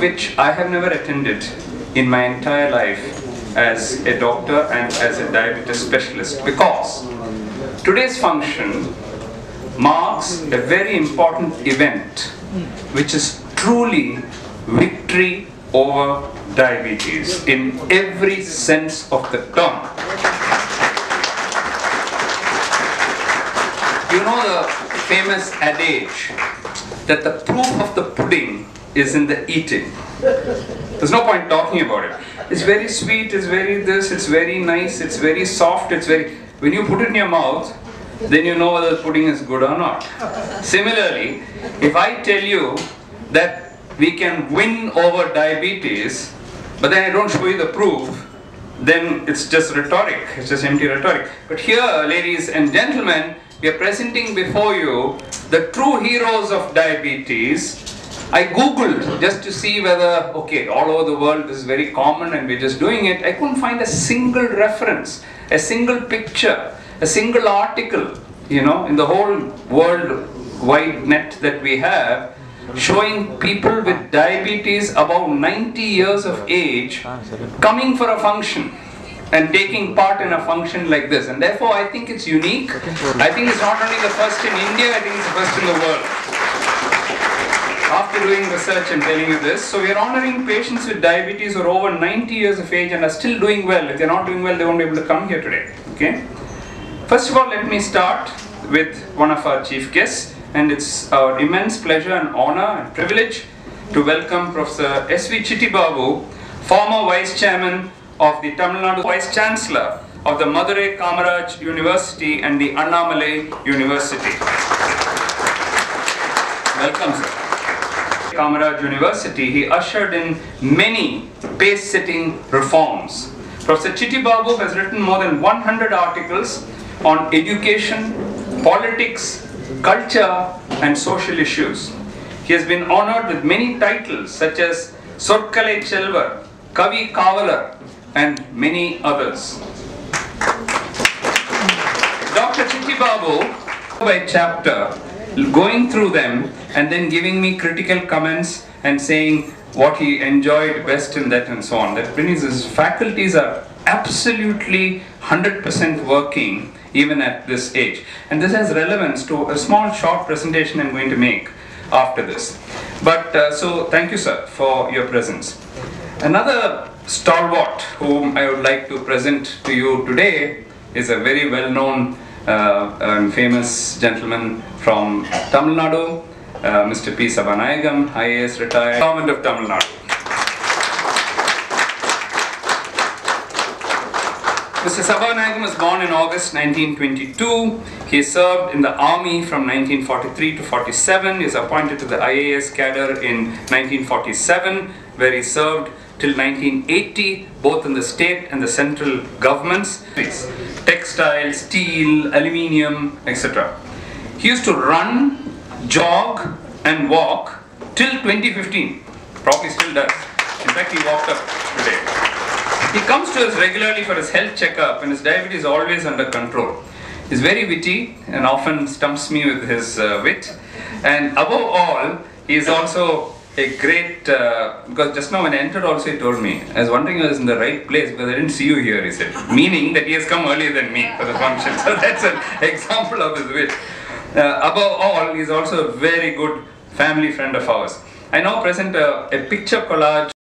I have never attended in my entire life as a doctor and as a diabetes specialist because today's function marks a very important event which is truly victory over diabetes in every sense of the term. You know the famous adage that the proof of the pudding is in the eating. There's no point talking about it. It's very sweet, it's very this, it's very nice, it's very soft, it's very. When you put it in your mouth, then you know whether the pudding is good or not. Similarly, if I tell you that we can win over diabetes, but then I don't show you the proof, then it's just rhetoric, it's just empty rhetoric. But here, ladies and gentlemen, we are presenting before you the true heroes of diabetes. I googled just to see whether, okay, all over the world this is very common and we're just doing it. I couldn't find a single reference, a single picture, a single article, you know, in the whole world wide net that we have showing people with diabetes above 90 years of age coming for a function and taking part in a function like this. And therefore, I think it's unique. I think it's not only the first in India, I think it's the first in the world. After doing research and telling you this, so we are honoring patients with diabetes who are over 90 years of age and are still doing well. If they're not doing well, they won't be able to come here today. Okay? First of all, let me start with one of our chief guests, and it's our immense pleasure and honor and privilege to welcome Professor S.V. Chittibabu, former Vice Chairman of the Tamil Nadu Vice Chancellor of the Madurai Kamaraj University and the Annamalai University. Welcome, sir. Kamaraj University, he ushered in many pace-setting reforms. Professor Chittibabu has written more than 100 articles on education, politics, culture, and social issues. He has been honored with many titles such as Sorkalai Chelvar, Kavi Kavalar, and many others. Dr. Chittibabu, by chapter, going through them and then giving me critical comments and saying what he enjoyed best in that and so on. That means his faculties are absolutely 100% working even at this age. And this has relevance to a small short presentation I'm going to make after this. But uh, so thank you sir for your presence. Another stalwart whom I would like to present to you today is a very well-known famous gentleman from Tamil Nadu, uh, Mr. P. Sabanayagam, IAS retired, Government of Tamil Nadu. Mr. Sabanayagam was born in August 1922. He served in the army from 1943 to 47. He was appointed to the IAS cadre in 1947, where he served till 1980, both in the state and the central governments. Textile, steel, aluminium, etc. He used to run, jog, and walk till 2015. Probably still does. In fact, he walked up today. He comes to us regularly for his health checkup, and his diabetes is always under control. He's very witty and often stumps me with his uh, wit. And above all, he is also a great, uh, because just now when I entered also he told me, I was wondering I was in the right place because I didn't see you here, he said. Meaning that he has come earlier than me for the function. So that's an example of his wit. Uh, above all, he is also a very good family friend of ours. I now present a, a picture collage